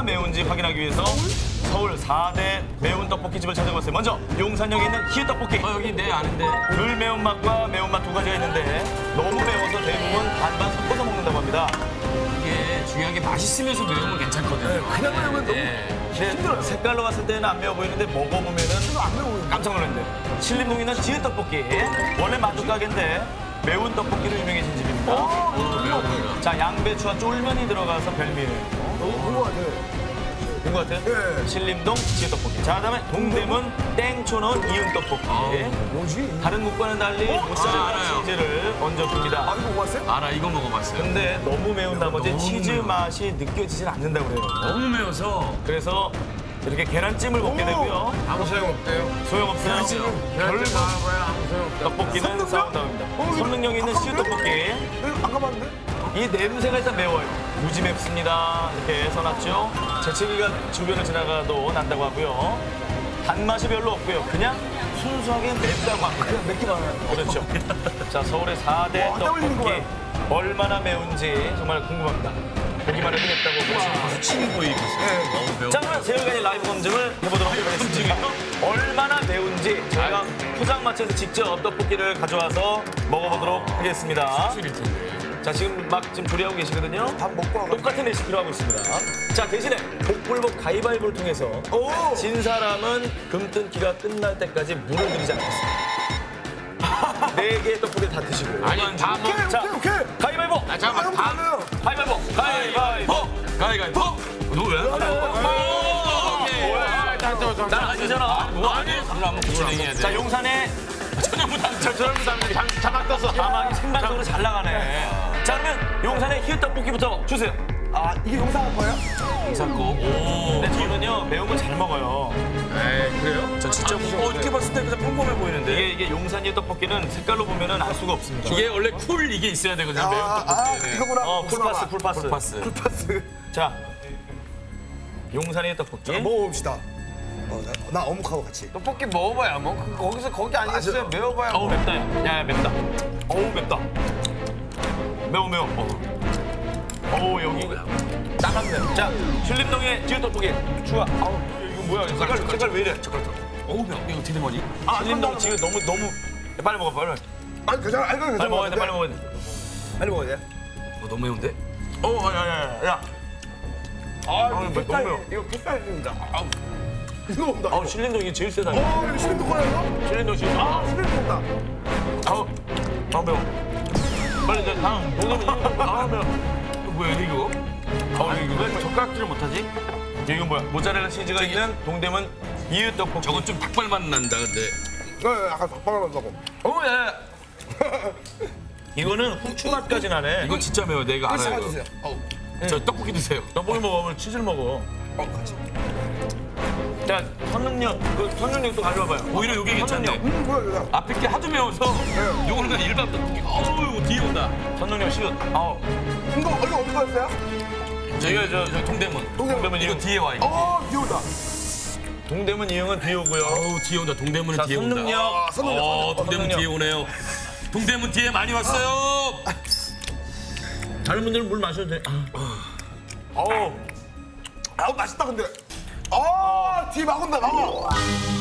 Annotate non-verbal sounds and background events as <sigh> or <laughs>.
얼마나 매운지 확인하기 위해서 서울 4대 매운 떡볶이집을 찾아봤어요. 먼저 용산역에 있는 히읗 떡볶이. 어, 여기 내 아는데. 덜 매운맛과 매운맛 두 가지가 있는데 너무 매워서 대부분 반반 섞어서 먹는다고 합니다. 이게 중요한 게 맛있으면서 매우면 괜찮거든요. 그냥 매우면 너무 근데 색깔로 봤을 때는 안 매워 보이는데 먹어보면 은 안 매워요. 깜짝 놀랐는데 신림동에 있는 지읒 떡볶이 원래 만두 가게인데 매운 떡볶이로 유명해진 집입니다. 또 매운. 자 양배추와 쫄면이 들어가서 별미예요. 너무 본것 같아. 본것 같아요? 예. 신림동 지읒 떡볶이. 자 그다음에 동대문 땡초 넣은 이응 떡볶이. 뭐지? 다른 곳과는 달리 아, 모짜렐라. 치즈를 아, 얹어줍니다. 이거 먹었어요? 알아, 이거 먹어봤어요. 근데 너무 매운 나머지 너무 치즈 매워. 맛이 느껴지질 않는다고 그래요. 너무 매워서 그래서 이렇게 계란찜을 먹게 되고요. 아무 소용 없대요. 소용 없어요. 계란찜 나와봐야 아무 소용 없다. 떡볶이는 성능요? 싸운다입니다. 아까 시우 떡볶이. 이거 안 가봤는데? 이 냄새가 일단 매워요. 무지 맵습니다. 이렇게 써놨죠. 재채기가 주변을 지나가도 난다고 하고요. 단맛이 별로 없고요. 그냥 순수하게 맵다고 합니다. 그냥 하는 거. 그렇죠. <laughs> 자, 서울의 4대 와, 땀 흘리는 거 떡볶이. 얼마나 매운지 정말 궁금합니다. 보기만 있어요. 너무 매워. 자, 그러면 새우간의 라이브 검증을 해보도록 하겠습니다. 얼마나 매운지 저희가 포장마차에서 직접 떡볶이를 가져와서 먹어보도록 하겠습니다. 술일 텐데. 자, 지금 막 지금 조리하고 계시거든요. 밥 먹고 와가 똑같은 레시피로 하고 있습니다. 자, 대신에 복불복 가위바위보를 통해서 오! 진 사람은 금뜬기가 끝날 때까지 물을 들이지 않겠습니다. <laughs> 네 개의 떡볶이를 다 드시고. 아니, 다 먹. 오케이, 자, 오케이, 오케이. 가위바위보! 가위가위보. 너 왜? 난 아니잖아. 뭐 아니에요? 그걸 한번 진행해야 돼. 자, 용산에 전혀부담 저절부담들이 자막 떴어. 자막이 생방송으로 잘 나가네. 자, 그러면 용산의 히읗 떡볶이부터 주세요. 아, 이게 영상 할 거예요? 잡고. 오. 근데 저는요, 매운 거 잘 먹어요. 에이, 그래요? 저 진짜 어, 이렇게 봤을 때 그냥 평범해 보이는데. 이게, 이게 용산의 떡볶이는 색깔로 보면은 알 수가 없습니다. 이게 원래 쿨 이게 있어야 되거든요. 매운 아, 아, 떡볶이는. 이거구나. 어, 풀파스, 풀파스. 쿨파스. 풀파스. 자, 용산의 떡볶이. 먹어봅시다. 어, 나, 나 어묵하고 같이. 떡볶이 먹어봐야 뭐 그- 거기서 거기 아니겠어요? 매워봐야 어우, 뭐. 맵다, 야. 야, 맵다. 어우, 맵다. 매워, 매워. 어. 어우, 여기. 따갑네. 자, 신림동의 지읒 떡볶이. 추가. 아우, 이거 뭐야? 색깔, 색깔 왜 이래? 어우, 매 이거 어떻게 된 거지? 아, 신림동 지읒 너무, 너무. 야, 빨리 먹어, 빨리. 아니, 괜찮아. 알고 괜찮아. 빨리 먹어야 돼, 빨리 먹어야 돼. 빨리 먹어야 돼. 어, 너무 매운데? 어, 야, 야, 야, 야. 아, 아, 너무 매워. 이거 pit살입니다. 아우. 이거 온다. 아우, 신림동 이게 제일 세다. 어, 신림도 거예요? 신림동 지읒. 아, 아, 신림도 온다. 아우, 아, 매워. 빨리 이제 다음. 동네면 이거. 아, 매워. 이거 뭐야, 이거? 어, 이거 왜 젓가락질을 못하지? 이건 뭐야? 모짜렐라 치즈가 있는 동대문 이유 떡볶이. 저건 좀 닭발 맛 난다, 근데. 네, 약간 닭발을 넣고. 어, 야. <laughs> 이거는 후추 맛까지 나네. 이거 진짜 매워, 내가 알아요. 이거. 저 떡볶이 드세요. 떡볶이 먹으면 치즈를 먹어. 어, 같이. 자, 선능력, 그 선능력도 가져와봐요. 오히려 이게 괜찮네. 음, 뭐야. 앞에 게 하도 매워서 요거는 그냥 일반 떡볶이. 어우, 이거 뒤에 온다. 선능력 시읒. 아우, 이거, 이거 어디 갔어요? 저희가 저, 저 동대문. 동대문 이거. 뒤에 와, 이거. 어, 뒤에 온다. 동대문 이용은 뒤에 오고요. 어우, 뒤에 온다. 동대문은 자, 뒤에 온다. 선능력. 아, 선능력, 어, 선능력. 동대문 선능력. 뒤에 오네요. 동대문 뒤에 많이 왔어요. 다른 분들은 물 마셔도 돼. 아. 어우. 아우, 맛있다, 근데. 아, 뒤에 막 온다, 막 와.